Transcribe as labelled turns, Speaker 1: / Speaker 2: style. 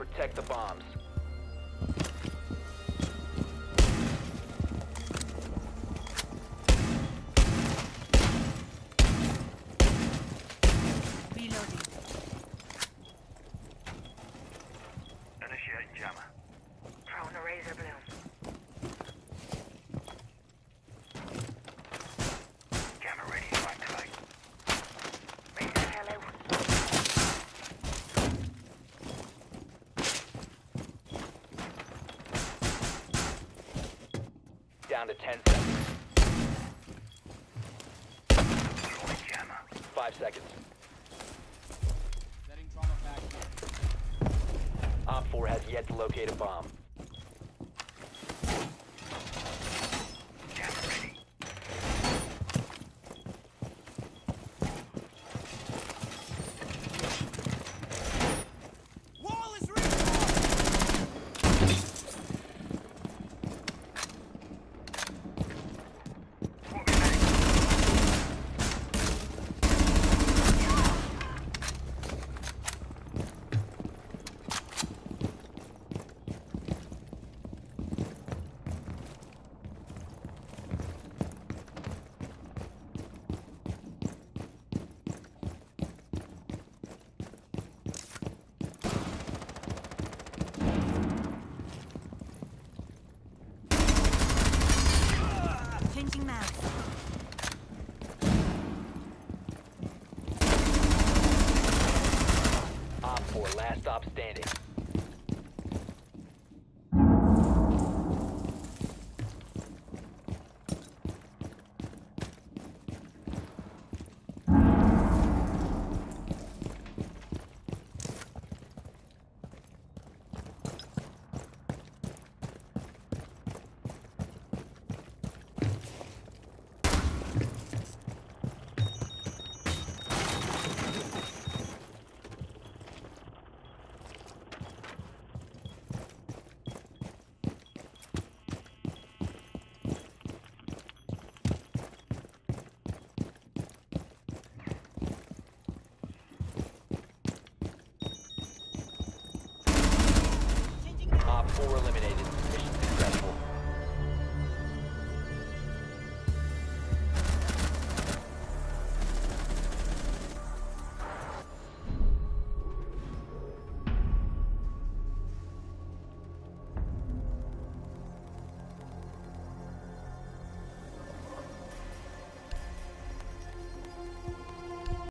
Speaker 1: protect the bombs. Down to 10 seconds. 5 seconds.
Speaker 2: Setting trauma back here.
Speaker 1: Op 4 has yet to locate a bomb. Last stop standing. four eliminated.